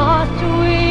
heart to win.